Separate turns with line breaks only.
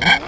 Ah!